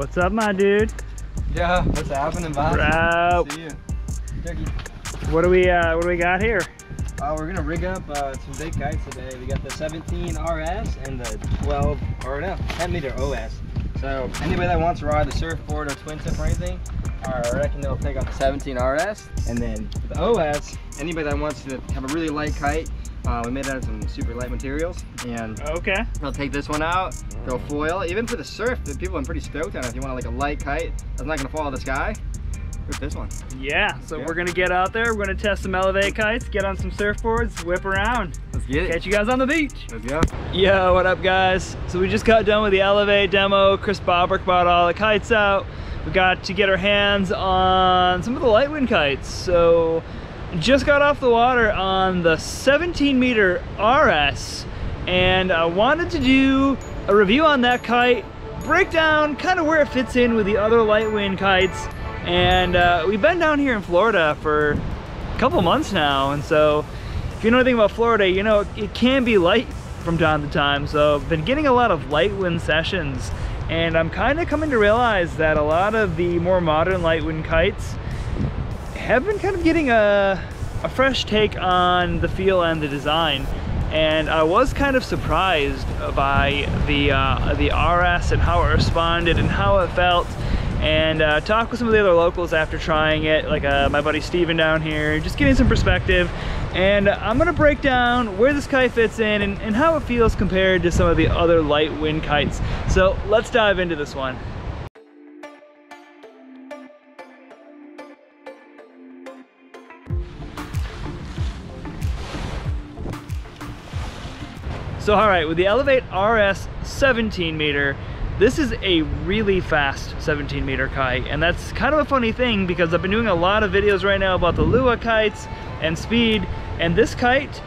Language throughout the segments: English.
What's up, my dude? Yeah, what's happening, Bob? Bro. See you. Turkey. What do we uh, what do we got here? Uh, we're gonna rig up uh, some big kites today. We got the 17 RS and the 12 or no 10 meter OS. So anybody that wants to ride the surfboard or twin tip or anything, I reckon they'll take up the 17 RS. And then the OS, anybody that wants to have a really light kite, uh, we made out of some super light materials. And Okay. I'll take this one out, throw foil. Even for the surf, the people are pretty stoked on it. If you want like a light kite that's not gonna fall out of the sky, rip this one. Yeah, so Yeah. we're gonna get out there, we're gonna test some Eleveight kites, get on some surfboards, whip around. Let's get it. Catch you guys on the beach. Let's go. Yo, what up guys? So we just got done with the Eleveight demo. Chris Bobrick brought all the kites out. We got to get our hands on some of the Lightwind kites. So just got off the water on the 17 meter RS and I wanted to do a review on that kite, break down kind of where it fits in with the other light wind kites. And uh, we've been down here in Florida for a couple months now. And so if you know anything about Florida, you know it can be light from time to time. So I've been getting a lot of light wind sessions and I'm kind of coming to realize that a lot of the more modern light wind kites have been kind of getting a, a fresh take on the feel and the design. And I was kind of surprised by the, uh, the RS and how it responded and how it felt and uh, talk with some of the other locals after trying it, like uh, my buddy Steven down here, just getting some perspective. And I'm gonna break down where this kite fits in and, and how it feels compared to some of the other light wind kites. So let's dive into this one. So all right, with the Eleveight RS 17 meter, this is a really fast 17 meter kite. And that's kind of a funny thing because I've been doing a lot of videos right now about the Lua kites and speed. And this kite,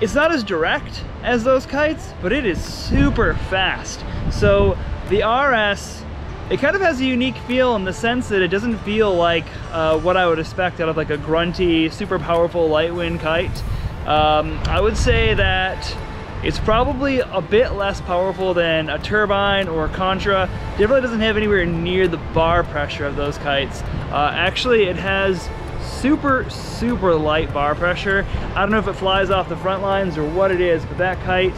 it's not as direct as those kites, but it is super fast. So the RS, it kind of has a unique feel in the sense that it doesn't feel like uh, what I would expect out of like a grunty, super powerful light wind kite. Um, I would say that it's probably a bit less powerful than a turbine or a Contra. Definitely doesn't have anywhere near the bar pressure of those kites. Uh, actually, it has super, super light bar pressure. I don't know if it flies off the front lines or what it is, but that kite,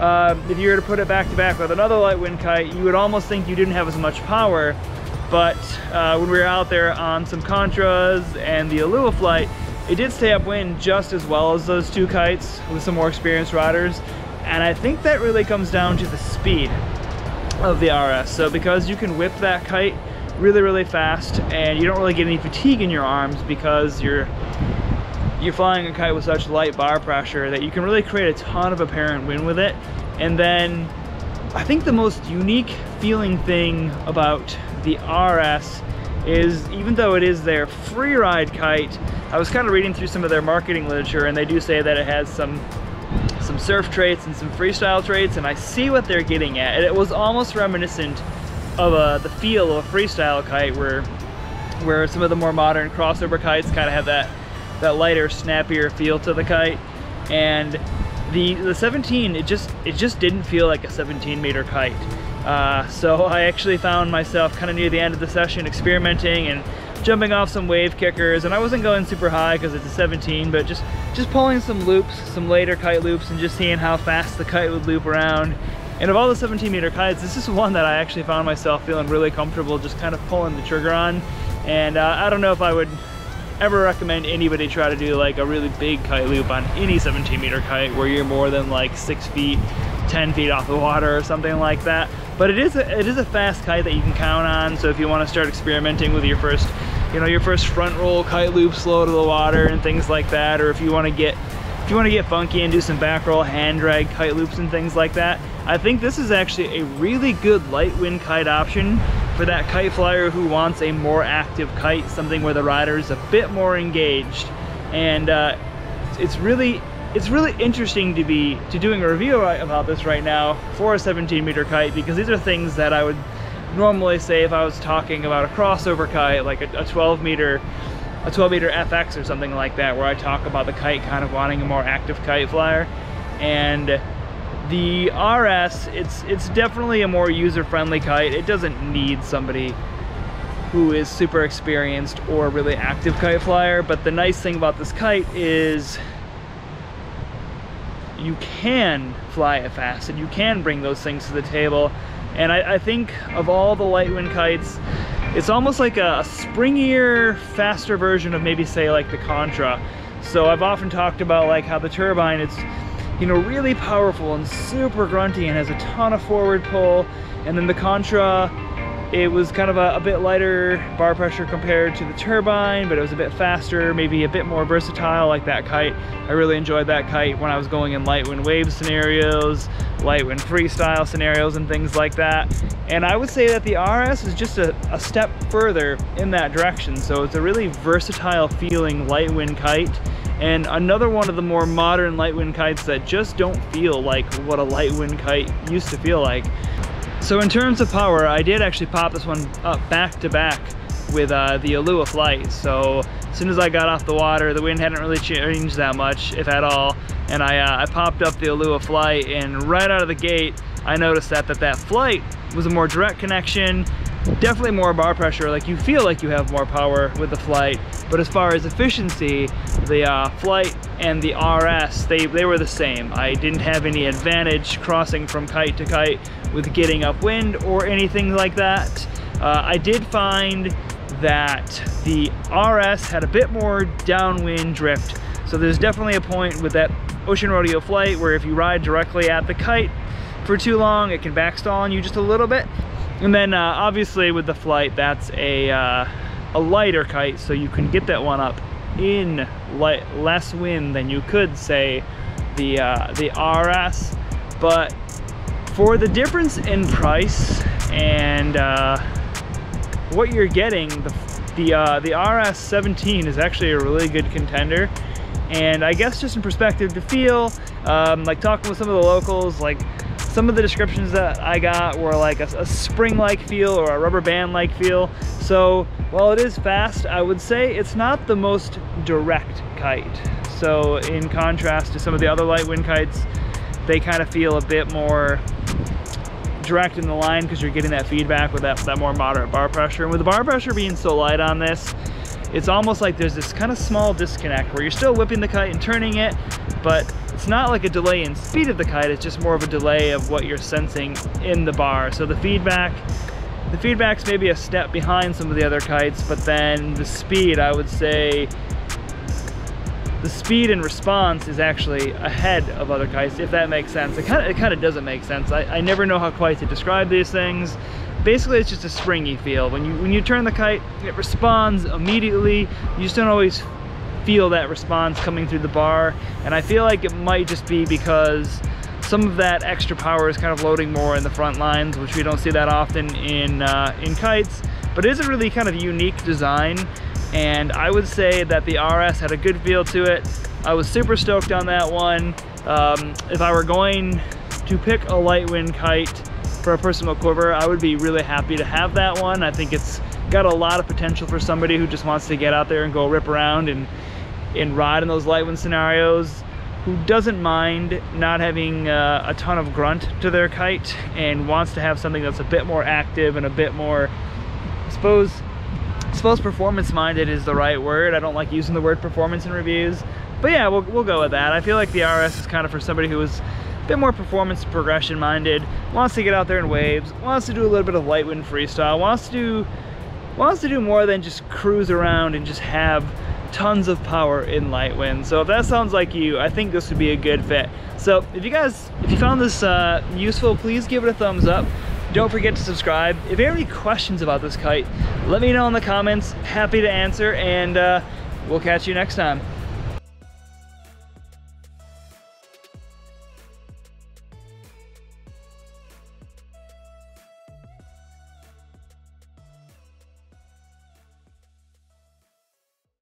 uh, if you were to put it back to back with another light wind kite, you would almost think you didn't have as much power. But uh, when we were out there on some Contras and the Aluula flight, it did stay upwind just as well as those two kites with some more experienced riders. And I think that really comes down to the speed of the RS. So because you can whip that kite really, really fast and you don't really get any fatigue in your arms because you're you're flying a kite with such light bar pressure that you can really create a ton of apparent wind with it. And then I think the most unique feeling thing about the RS is even though it is their free ride kite, I was kind of reading through some of their marketing literature and they do say that it has some some surf traits and some freestyle traits and I see what they're getting at. And it was almost reminiscent of uh, the feel of a freestyle kite where where some of the more modern crossover kites kind of have that that lighter, snappier feel to the kite. And the the 17, it just it just didn't feel like a 17 meter kite. Uh, so I actually found myself kind of near the end of the session experimenting and jumping off some wave kickers. And I wasn't going super high because it's a 17 but just just pulling some loops some later kite loops and just seeing how fast the kite would loop around. And of all the 17 meter kites this is one that I actually found myself feeling really comfortable just kind of pulling the trigger on. And uh, I don't know if I would ever recommend anybody try to do like a really big kite loop on any 17 meter kite where you're more than like six feet 10 feet off the water or something like that. But it is a, it is a fast kite that you can count on so if you want to start experimenting with your first you know your first front roll kite loop slow to the water and things like that or if you want to get if you want to get funky and do some back roll hand drag kite loops and things like that I think this is actually a really good light wind kite option for that kite flyer who wants a more active kite something where the rider is a bit more engaged. And uh, it's really it's really interesting to be to doing a review about this right now for a 17 meter kite because these are things that I would normally say if I was talking about a crossover kite like a, a 12 meter a 12 meter FX or something like that where I talk about the kite kind of wanting a more active kite flyer and The RS, it's it's definitely a more user-friendly kite. It doesn't need somebody who is super experienced or really active kite flyer, but the nice thing about this kite is you can fly it fast and you can bring those things to the table. And I, I think of all the light wind kites, it's almost like a, a springier, faster version of maybe say like the Contra. So I've often talked about like how the turbine, it's you know, really powerful and super grunty and has a ton of forward pull. And then the Contra, it was kind of a, a, bit lighter bar pressure compared to the turbine, but it was a bit faster, maybe a bit more versatile like that kite. I really enjoyed that kite when I was going in light wind wave scenarios, light wind freestyle scenarios and things like that. And I would say that the RS is just a, a step further in that direction. So it's a really versatile feeling light wind kite and another one of the more modern light wind kites that just don't feel like what a light wind kite used to feel like. So in terms of power, I did actually pop this one up back to back with uh, the Aluula Flight. So as soon as I got off the water, the wind hadn't really changed that much, if at all. And I, uh, I popped up the Aluula Flight and right out of the gate, I noticed that, that that flight was a more direct connection definitely more bar pressure. Like you feel like you have more power with the flight but as far as efficiency the uh, flight and the RS they, they were the same. I didn't have any advantage crossing from kite to kite with getting upwind or anything like that. Uh, I did find that the RS had a bit more downwind drift. So there's definitely a point with that ocean rodeo flight where if you ride directly at the kite for too long it can backstall on you just a little bit and then uh, obviously with the flight, that's a, uh, a lighter kite, so you can get that one up in light, less wind than you could say the, uh, the RS. But for the difference in price and uh, what you're getting, the, the, uh, the RS 17 is actually a really good contender. And I guess just in perspective to feel, um, like talking with some of the locals, like some of the descriptions that I got were like a, a spring-like feel or a rubber band-like feel. So while it is fast, I would say it's not the most direct kite. So in contrast to some of the other light wind kites, they kind of feel a bit more direct in the line because you're getting that feedback with that, that more moderate bar pressure. And with the bar pressure being so light on this, it's almost like there's this kind of small disconnect where you're still whipping the kite and turning it, but it's not like a delay in speed of the kite, it's just more of a delay of what you're sensing in the bar. So the feedback, the feedback's maybe a step behind some of the other kites, but then the speed, I would say, the speed and response is actually ahead of other kites, if that makes sense. It kind of it kind of doesn't make sense. I, I never know how quite to describe these things. Basically, it's just a springy feel. When you when you turn the kite, it responds immediately. You just don't always feel that response coming through the bar. And I feel like it might just be because some of that extra power is kind of loading more in the front lines, which we don't see that often in, uh, in kites. But it is a really kind of unique design. And I would say that the RS had a good feel to it. I was super stoked on that one. Um, if I were going to pick a light wind kite for a personal quiver, I would be really happy to have that one. I think it's got a lot of potential for somebody who just wants to get out there and go rip around and in ride in those light wind scenarios who doesn't mind not having uh, a ton of grunt to their kite and wants to have something that's a bit more active and a bit more, I suppose, I suppose performance minded is the right word. I don't like using the word performance in reviews, but yeah, we'll, we'll go with that. I feel like the RS is kind of for somebody who is a bit more performance progression minded, wants to get out there in waves, wants to do a little bit of light wind freestyle, wants to do, wants to do more than just cruise around and just have tons of power in light wind. So if that sounds like you, I think this would be a good fit. So if you guys, if you found this uh, useful, please give it a thumbs up. Don't forget to subscribe. If you have any questions about this kite, let me know in the comments. Happy to answer and uh, we'll catch you next time.